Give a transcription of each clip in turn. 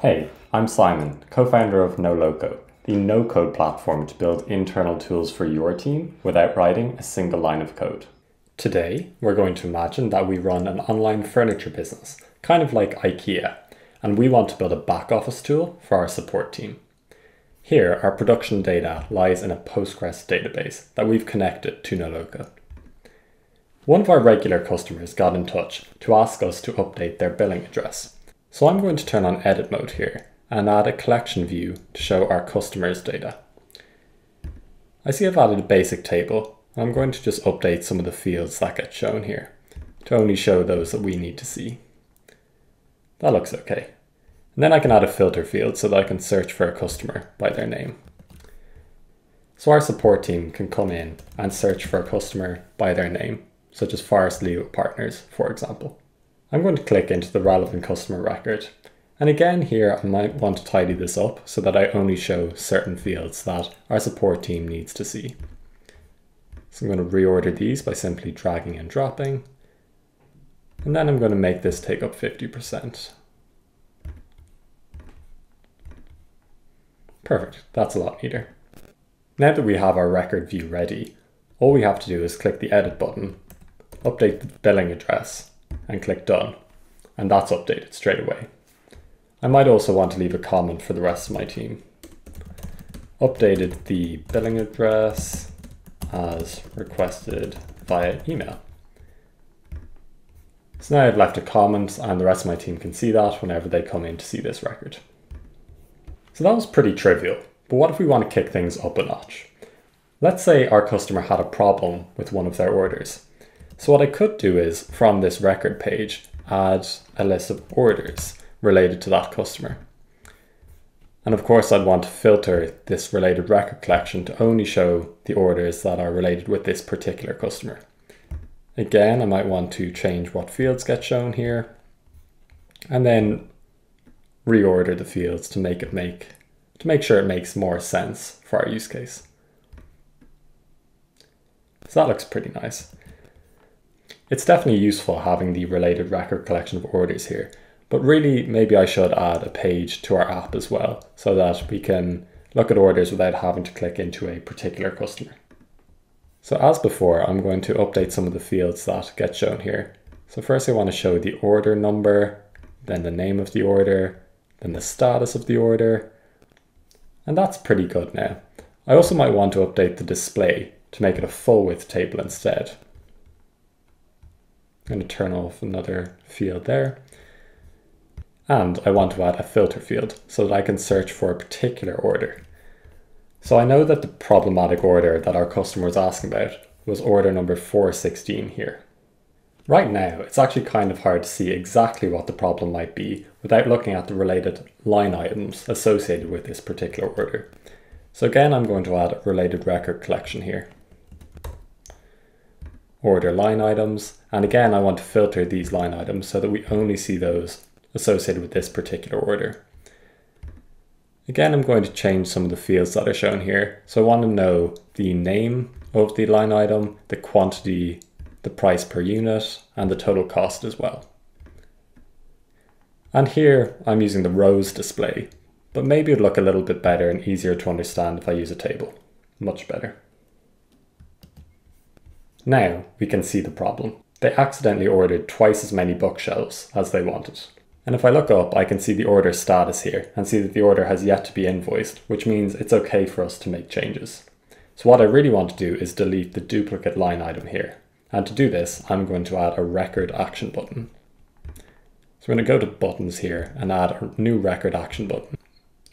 Hey, I'm Simon, co-founder of Noloco, the no-code platform to build internal tools for your team without writing a single line of code. Today, we're going to imagine that we run an online furniture business, kind of like IKEA, and we want to build a back office tool for our support team. Here, our production data lies in a Postgres database that we've connected to Noloco. One of our regular customers got in touch to ask us to update their billing address. So I'm going to turn on edit mode here and add a collection view to show our customers data. I see I've added a basic table. I'm going to just update some of the fields that get shown here to only show those that we need to see. That looks okay. And then I can add a filter field so that I can search for a customer by their name. So our support team can come in and search for a customer by their name, such as Forest Leo Partners, for example. I'm going to click into the relevant customer record. And again here, I might want to tidy this up so that I only show certain fields that our support team needs to see. So I'm going to reorder these by simply dragging and dropping. And then I'm going to make this take up 50%. Perfect, that's a lot neater. Now that we have our record view ready, all we have to do is click the edit button, update the billing address, and click done. And that's updated straight away. I might also want to leave a comment for the rest of my team. Updated the billing address as requested via email. So now I've left a comment and the rest of my team can see that whenever they come in to see this record. So that was pretty trivial, but what if we want to kick things up a notch? Let's say our customer had a problem with one of their orders. So what I could do is, from this record page, add a list of orders related to that customer. And of course, I'd want to filter this related record collection to only show the orders that are related with this particular customer. Again, I might want to change what fields get shown here and then reorder the fields to make it make to make sure it makes more sense for our use case. So that looks pretty nice. It's definitely useful having the related record collection of orders here, but really maybe I should add a page to our app as well so that we can look at orders without having to click into a particular customer. So as before, I'm going to update some of the fields that get shown here. So first I want to show the order number, then the name of the order, then the status of the order, and that's pretty good now. I also might want to update the display to make it a full width table instead. I'm going to turn off another field there. And I want to add a filter field so that I can search for a particular order. So I know that the problematic order that our customer was asking about was order number 416 here. Right now, it's actually kind of hard to see exactly what the problem might be without looking at the related line items associated with this particular order. So again, I'm going to add a related record collection here order line items. And again, I want to filter these line items so that we only see those associated with this particular order. Again, I'm going to change some of the fields that are shown here. So I want to know the name of the line item, the quantity, the price per unit, and the total cost as well. And here I'm using the rows display, but maybe it would look a little bit better and easier to understand if I use a table. Much better. Now we can see the problem. They accidentally ordered twice as many bookshelves as they wanted. And if I look up, I can see the order status here and see that the order has yet to be invoiced, which means it's okay for us to make changes. So what I really want to do is delete the duplicate line item here. And to do this, I'm going to add a record action button. So I'm going to go to buttons here and add a new record action button.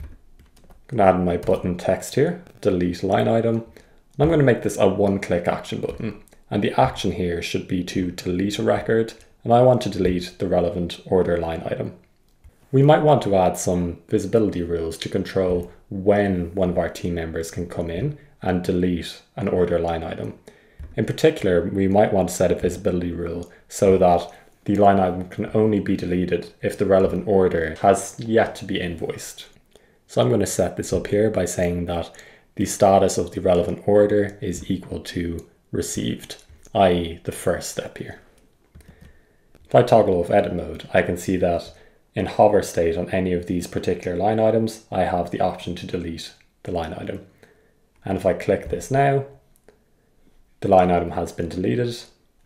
I'm going to add my button text here, delete line item. And I'm going to make this a one click action button. And the action here should be to delete a record, and I want to delete the relevant order line item. We might want to add some visibility rules to control when one of our team members can come in and delete an order line item. In particular, we might want to set a visibility rule so that the line item can only be deleted if the relevant order has yet to be invoiced. So I'm going to set this up here by saying that the status of the relevant order is equal to received, i.e. the first step here. If I toggle off edit mode, I can see that in hover state on any of these particular line items, I have the option to delete the line item. And if I click this now, the line item has been deleted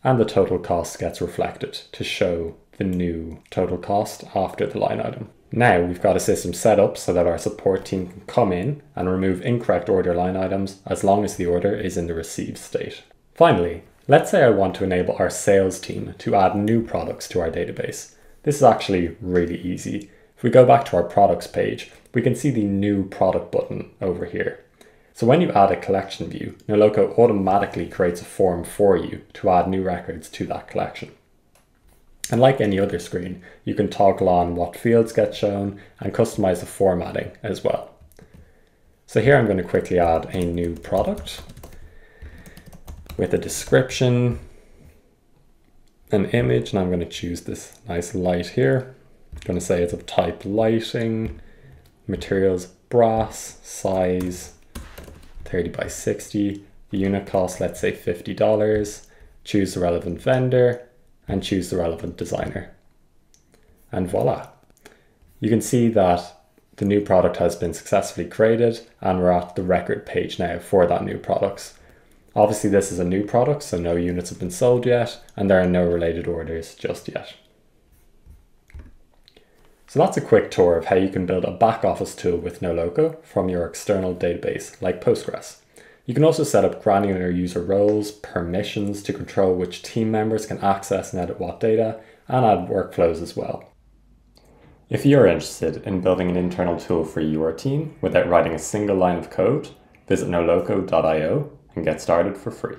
and the total cost gets reflected to show the new total cost after the line item. Now we've got a system set up so that our support team can come in and remove incorrect order line items as long as the order is in the received state. Finally, let's say I want to enable our sales team to add new products to our database. This is actually really easy. If we go back to our products page, we can see the new product button over here. So when you add a collection view, Noloco automatically creates a form for you to add new records to that collection. And like any other screen, you can toggle on what fields get shown and customize the formatting as well. So here I'm going to quickly add a new product with a description an image and I'm going to choose this nice light here. I'm going to say it's of type lighting, materials brass, size 30 by 60, the unit cost let's say $50, choose the relevant vendor and choose the relevant designer. And voila! You can see that the new product has been successfully created and we're at the record page now for that new product. Obviously this is a new product, so no units have been sold yet, and there are no related orders just yet. So that's a quick tour of how you can build a back office tool with Noloco from your external database like Postgres. You can also set up granular user roles, permissions to control which team members can access and edit what data, and add workflows as well. If you're interested in building an internal tool for your team without writing a single line of code, visit noloco.io and get started for free.